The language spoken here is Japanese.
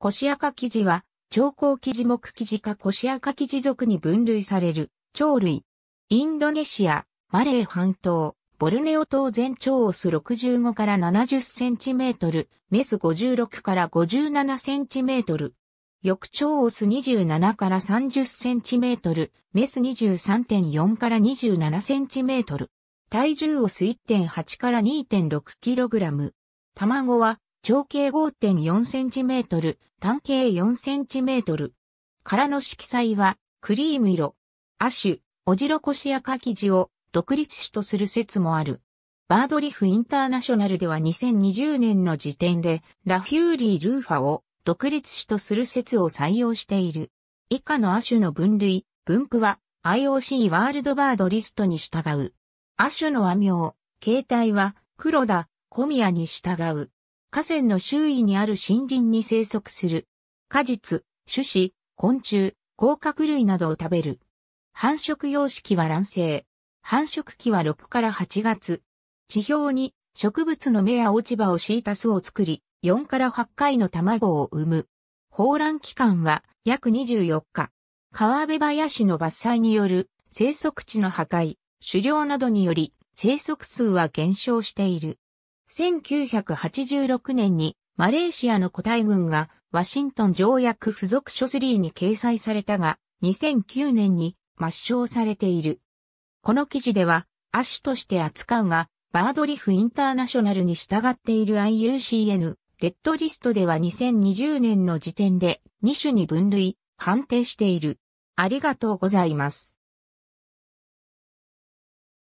コシアカキジは、長甲キジ目キジかコシアカキジ属に分類される、鳥類。インドネシア、マレー半島、ボルネオ島全長オス65から70センチメートル、メス56から57センチメートル。翌長オス27から30センチメートル、メス23.4から27センチメートル。体重オス1.8から2.6キログラム。卵は長径5.4センチメートル、短径4センチメートル。殻の色彩はクリーム色。亜種、オジロコシアカキジを独立種とする説もある。バードライフインターナショナルでは2020年の時点でラフューリー・ルーファを独立種とする説を採用している。以下の亜種の分類、分布は IOC ワールドバードリストに従う。亜種の和名、形態は黒田、小宮に従う。河川の周囲にある森林に生息する。果実、種子、昆虫、甲殻類などを食べる。繁殖様式は卵生。繁殖期は6から8月。地表に植物の芽や落ち葉を敷いた巣を作り、4から8回の卵を産む。放卵期間は約24日。川辺林の伐採による生息地の破壊、狩猟などにより生息数は減少している。1986年にマレーシアの古代軍がワシントン条約付属書3に掲載されたが、2009年に抹消されている。この記事では、亜種として扱うが、バードリフインターナショナルに従っている IUCN、レッドリストでは2020年の時点で2種に分類、判定している。ありがとうございます。